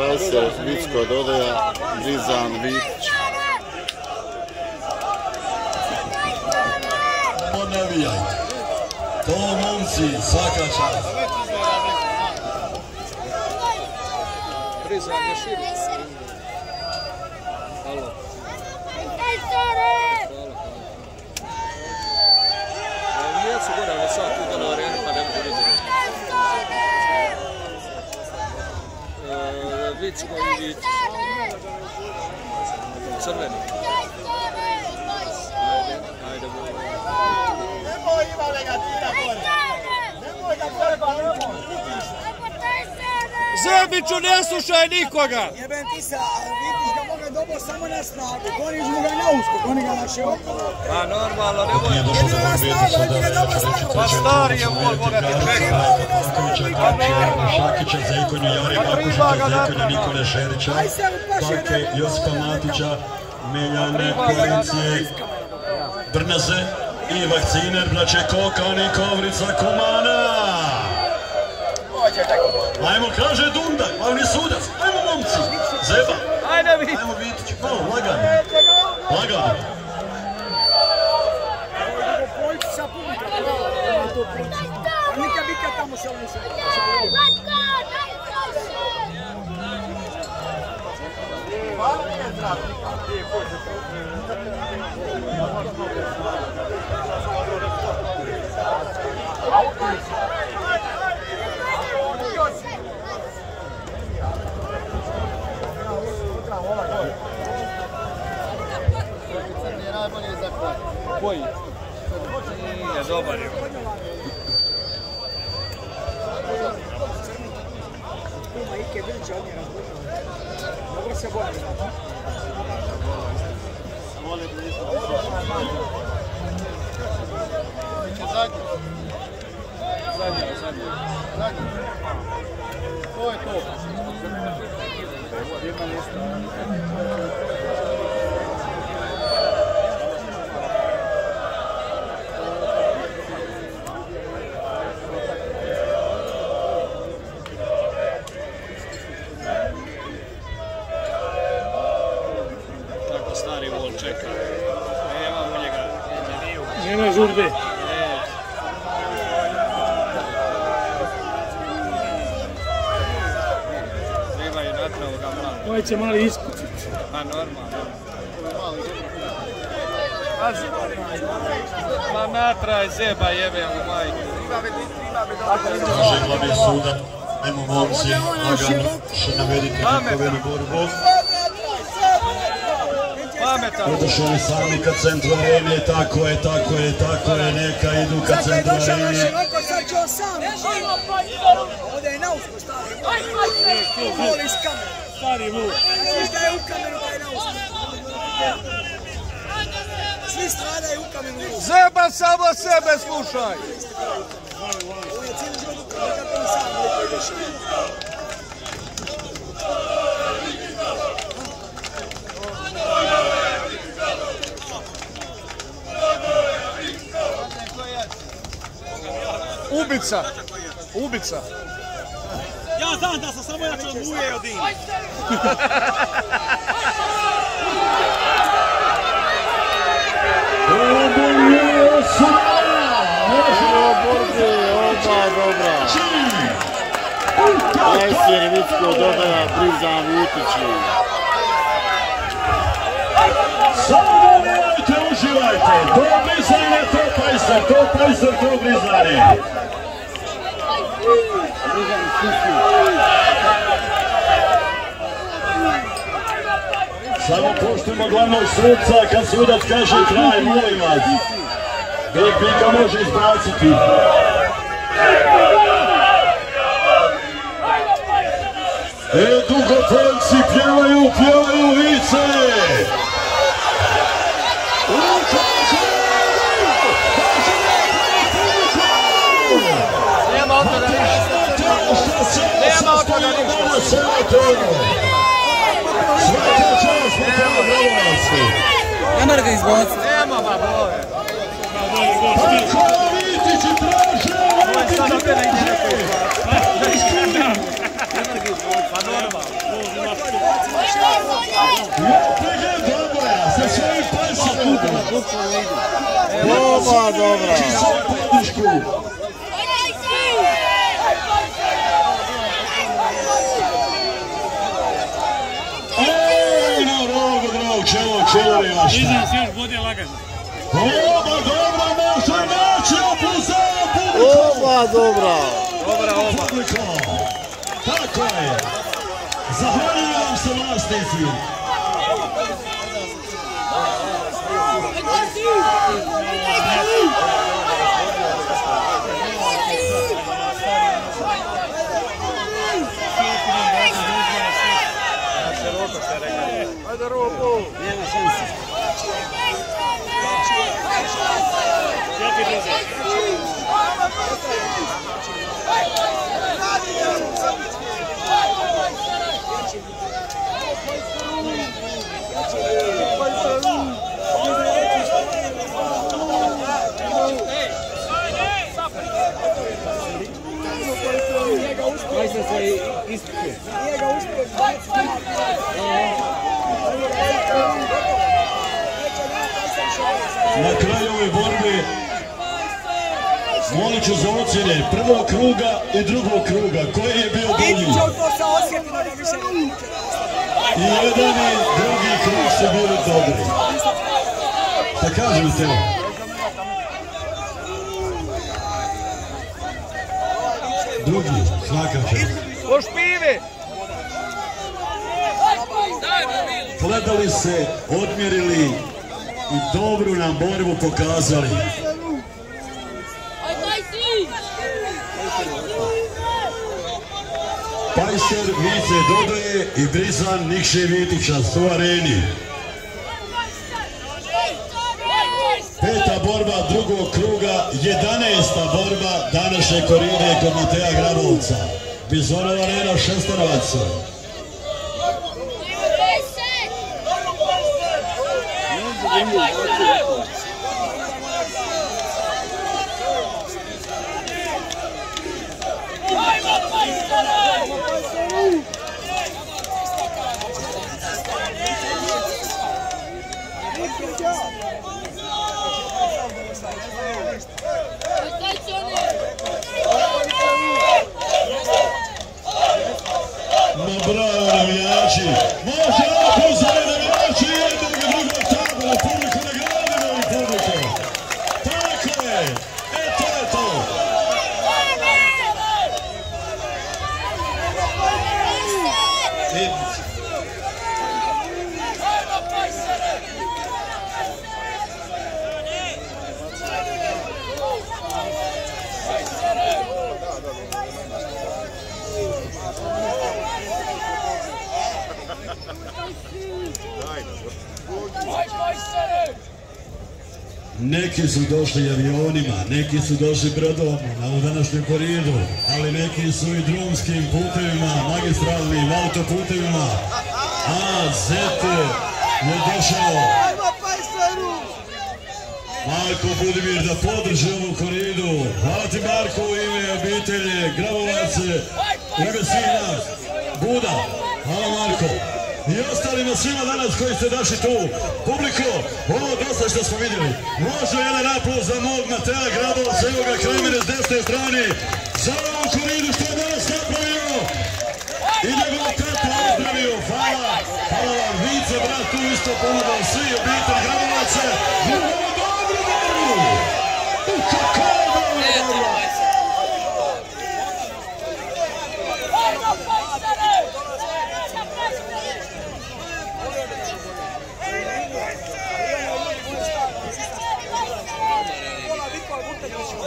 Pajser, Vicko dodaja, Brizan, Vitić. navijajte. To momci, svaka čast. Brizan je širi. Halo. Hvala. Nije su gore, ali sad tu na areni pa ne mogu vidjeti. E, Vicko i Vitić. Crveni. Ajde, ajde. Nemoj Ivane ga tira gore. Nemoj ga treba, nemoj. Zebiću, ne slušaj nikoga! Jebem ti se, vidiš ga moga dobro samo na snagu. Goniš mu ga na usko, goni ga na široko. Pa normalno, nemoj. Jedino na snagu, ti je dobro snagu. Pa stari je mol, mora ti čeka. Markovića, Kapčija, Šakića, Zejkonju, Jari Markušića, Zejkonju, Nikole Šerića, Bake, Josipa Matića, Miljane, Korincije, Brnaze i vakciner, braće Kokani, Kovrica, Kumana. Ajmo, kaže Dunda, glavni sudac, ajmo momci, Zeba, ajmo Vitić, malo, lagano, lagano. Sa publika, bravo, nema to priče. A nikad bika tamo se oni se. Koji? Nije, dobar je. Kuma Ike Bilića od njega razbužao. Dobro se bori. Zadnja, zadnja. To je to. Jedna lista. Nema žurbe. Ne. Treba je natravo ga mladi. Ovaj će mali iskucit. Pa normalno. Pazi. Ma natraj zeba jebe u majku. Kaže glavni sudac, ajmo momci, lagano, še navedite njihove na borbu. Pametan. Odošli sami ka centru arene, tako je, tako je, tako je, neka idu ka Kako je centru došao na arene. široko, sad će on sam. Ovdje je stari. Voli iz kamere. Stari vuk. Svi da je u kameru taj na usko. Svi stradaju u kameru. Zeba samo sebe slušaj. On je cijeli život u kameru kako on sam Ubica. Ubica. Ja znam da sam samo ja ću muje od oba dobra. Pajser, Vicko dodaja, Brizan, Vitić. Samo uživajte, brizanje, pajser, to pajser, to brizanje. Samo poštujemo glavnog sudca, kad sudac kaže kraj, molim vas. Pika može izbaciti. E, dugotrajci pjevaju, pjevaju vice. Ja mrdy z głos. Nie ma baboły. Dobra, ze swoim palcem. Dobra, dobra. Drog, čelo, čelo je vaš. Iza se još bude lagano. Oba, dobro, može naći opuzao publiku. Opa, dobra. Dobra oba. Publiko. Tako je. Zahvaljujem vam se vlasnici. широко, широко. По дорогу! Не на солнце. Я перелезу. Ajde ruku. Na kraju ove borbe molit ću za ocjene prvog kruga i drugog kruga. Koji je bio bolji? I jedan i drugi krug su bili dobri. Da kažete. Drugi, svakako. Po špivi. Gledali se, odmjerili i dobru nam borbu pokazali. Pajser Vice Dodoje i Brizan Nikše Vitića su areni. Peta borba drugog kruga, jedanesta borba današnje koride kod Mateja Grabovca. Bizonova arena Šestanovaca. Ma bravo navijači! Može ovako za navijači jednog i drugog tabora, publiku nagradimo i publiku! Tako je! E to je to! Neki su došli avionima, neki su došli brodom na ovu današnju koridu, ali neki su i drumskim putevima, magistralnim autoputevima. A Zet je došao Marko Budimir da podrži ovu koridu. Hvala ti Marko u ime obitelje Grabovace, u ime svih nas. Buda, hvala Marko. I ostalima svima danas koji ste došli tu. Publiko, ovo dosta što smo vidjeli. Može jedan aplauz za mog Mateja Grabovca, evo ga Kramer s desne strane. Za ovu koridu što je danas napravio. I njegov tata ozdravio. Hvala, hvala vam. Vice, brat, tu isto pomogao svi obitelj Grabovace.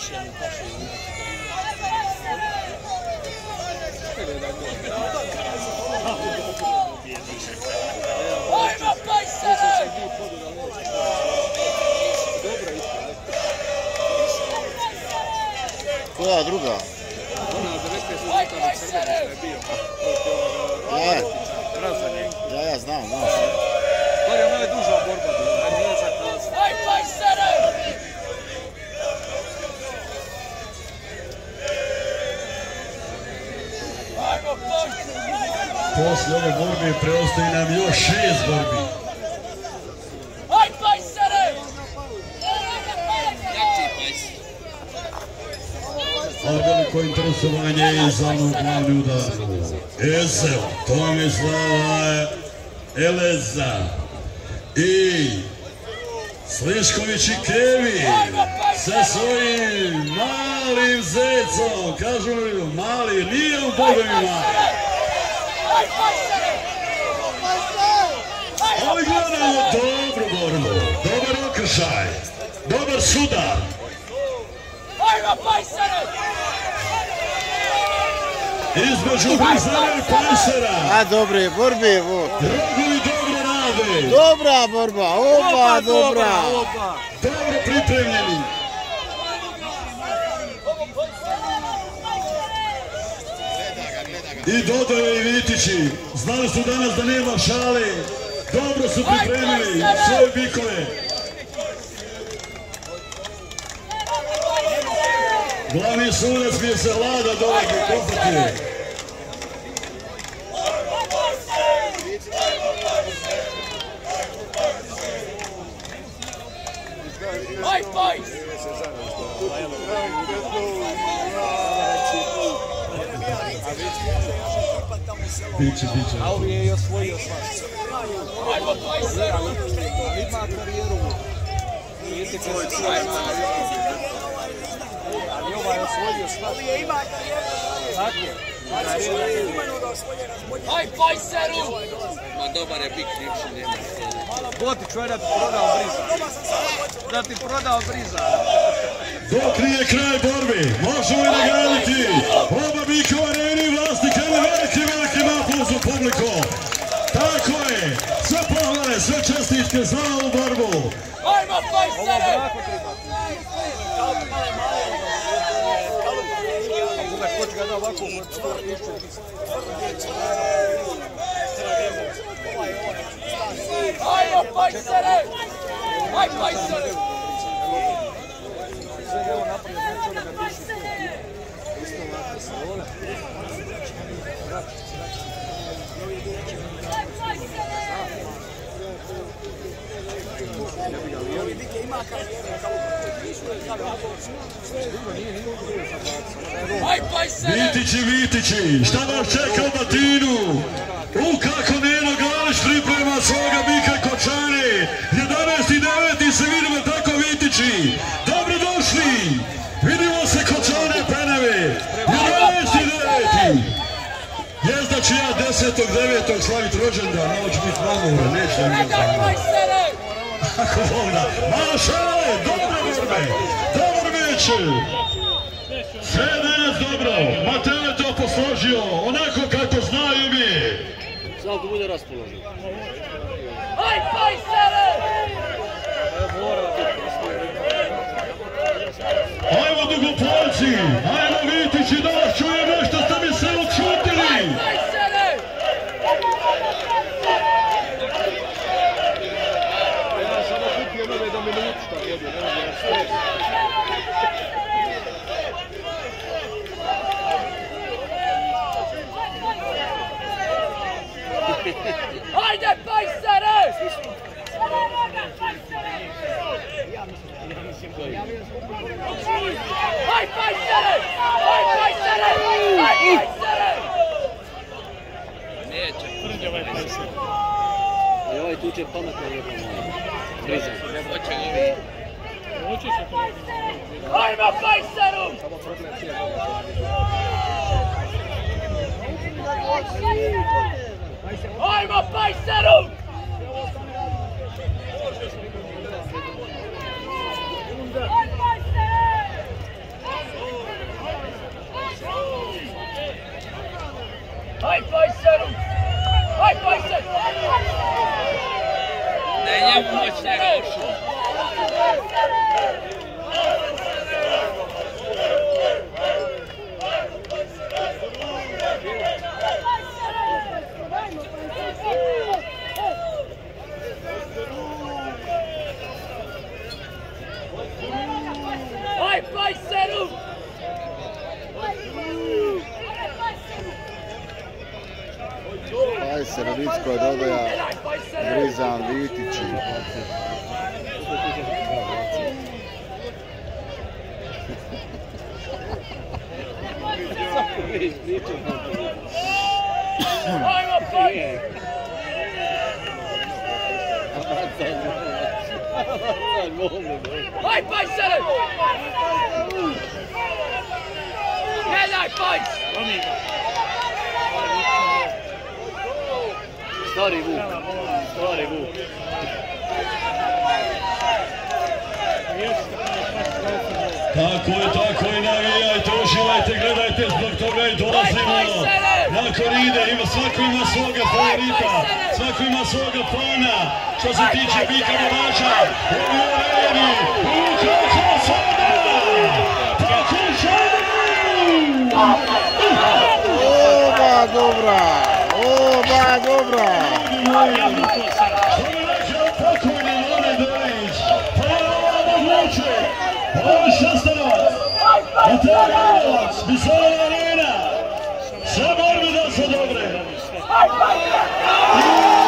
一些。Borbe preostaje nam još šest borbi. Ali veliko interesovanje i za onu glavnu udaru. Ezel, Tomislava Eleza i Slišković i Kevin sa svojim malim zecom. Kažu mali, nije u mali. Gledamo dobru borbu, dobar okršaj, dobar sudar. Između Brizana i Pajsera. A dobre borbe. Rogovi dobro rade, Dobra borba, oba dobra. Opa! dobro pripremljeni. I Dodoje i Vitići, znali su danas da nema šale, dobro su pripremili svoje bikove. Glavni sudac mi je se vlada dolazi kopati. Biće, biće. A ovi je osvojio svašta. Ali ima karijeru. Vidite koji je svoj. Ali ovaj je osvojio svašta. Tako je. Ma dobar je bik Nipši nema. Botić, ovaj da ti prodao briza. Da ti prodao briza. Dok nije kraj borbi, možemo i nagraditi oba bika u areni vlasnika ili veliki, veliki napuls u publiku. Tako je, sve pohvale, sve čestitke za ovu borbu. Evo naprijed, neće ono ga diši. Isto ovako se vole. Vitići, šta vas čeka u Batinu? U kako Neno Galić priprema svoga bika Kočani. 11.9. se vidimo tako Vitići. Dobrodošli. Vidimo se Kočane Peneve. 11.9. Jest da ću ja 10.9. slaviti rođendan, ovo će biti malo, neće da mi je Ako Bog da. Malo šale, dobre borbe, dobar meč. Sve je danas dobro, Mateo je to posložio, onako kako znaju mi. Svako bude raspoložen. Ajmo dugopolci, ajmo Vitići, da vas čujem nešto ste mi se odšutili. Ja samo kupio nove do minuta šta dobio, ne mogu ja sve. Ajde, Vai, parceiro! Vai, Serolito, Cordova, Brezalite, Vai, meu pai! Vai, parceiro! Pojď! Stari Vuk, stari Vuk. Tako je, tako je, navijajte, uživajte, gledajte, zbog toga i dolazimo na koride, ima, svako ima svoga favorita, svako ima svoga fana, što se tiče Bika Morača, ovi urejeni, ukako sada, pokušaju! Oba dobra! Oba dobra! Što bi rekao pokojni Lone Dorić, pa je ovo moguće, ovo je Šestanovac, Italianovac, Bizona Arena, sve borbe da su dobre. I